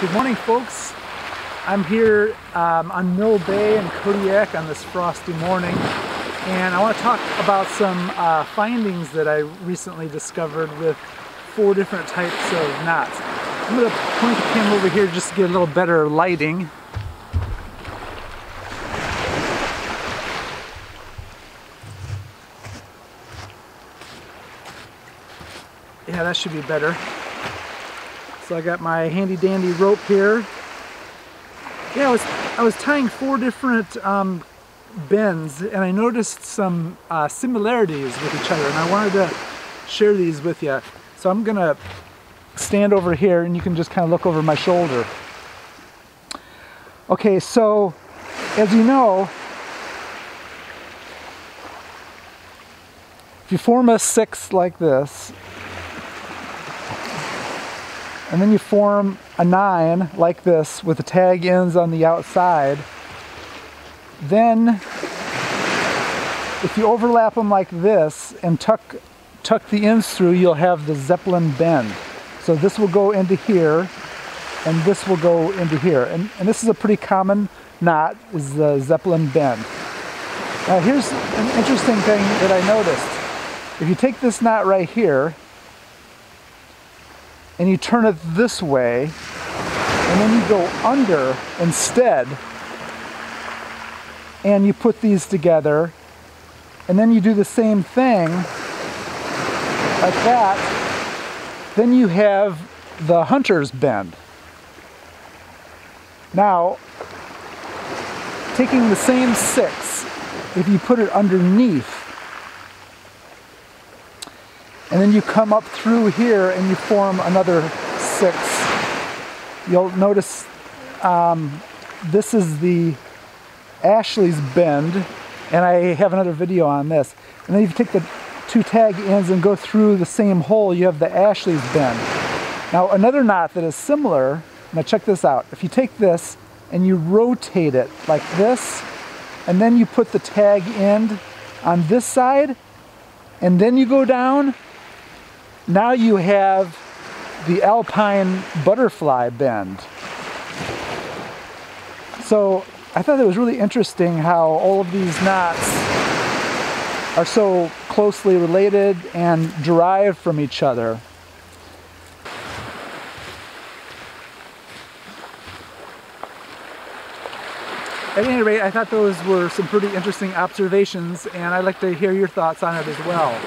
Good morning, folks. I'm here um, on Mill Bay in Kodiak on this frosty morning, and I want to talk about some uh, findings that I recently discovered with four different types of knots. I'm going to point the camera over here just to get a little better lighting. Yeah, that should be better. So I got my handy dandy rope here. Yeah, I was, I was tying four different um, bends and I noticed some uh, similarities with each other and I wanted to share these with you. So I'm gonna stand over here and you can just kind of look over my shoulder. Okay, so as you know, if you form a six like this, and then you form a nine like this with the tag ends on the outside. Then if you overlap them like this and tuck, tuck the ends through, you'll have the Zeppelin bend. So this will go into here and this will go into here. And, and this is a pretty common knot is the Zeppelin bend. Now here's an interesting thing that I noticed. If you take this knot right here and you turn it this way, and then you go under instead, and you put these together, and then you do the same thing like that, then you have the hunter's bend. Now, taking the same six, if you put it underneath and then you come up through here and you form another six. You'll notice um, this is the Ashley's bend, and I have another video on this. And then you take the two tag ends and go through the same hole, you have the Ashley's bend. Now another knot that is similar, now check this out. If you take this and you rotate it like this, and then you put the tag end on this side, and then you go down, now you have the alpine butterfly bend. So I thought it was really interesting how all of these knots are so closely related and derived from each other. At any rate, I thought those were some pretty interesting observations and I'd like to hear your thoughts on it as well.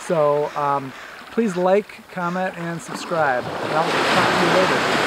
So um, please like, comment, and subscribe. And I'll talk to you later.